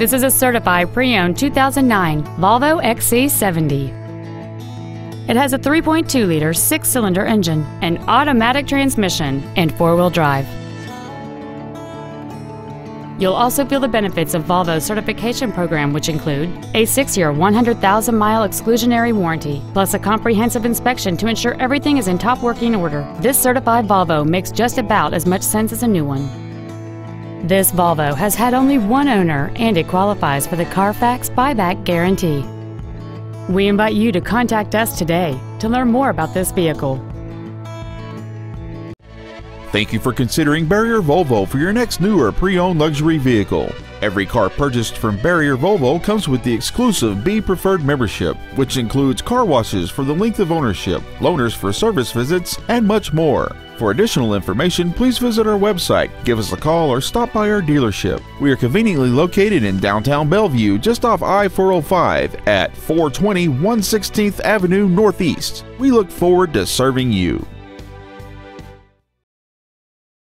This is a certified pre-owned 2009 Volvo XC70. It has a 3.2-liter six-cylinder engine, an automatic transmission, and four-wheel drive. You'll also feel the benefits of Volvo's certification program, which include a six-year, 100,000-mile exclusionary warranty, plus a comprehensive inspection to ensure everything is in top working order. This certified Volvo makes just about as much sense as a new one. This Volvo has had only one owner and it qualifies for the Carfax buyback guarantee. We invite you to contact us today to learn more about this vehicle. Thank you for considering Barrier Volvo for your next new or pre-owned luxury vehicle. Every car purchased from Barrier Volvo comes with the exclusive B Preferred membership, which includes car washes for the length of ownership, loaners for service visits, and much more. For additional information, please visit our website, give us a call, or stop by our dealership. We are conveniently located in downtown Bellevue, just off I 405 at 420 116th Avenue Northeast. We look forward to serving you.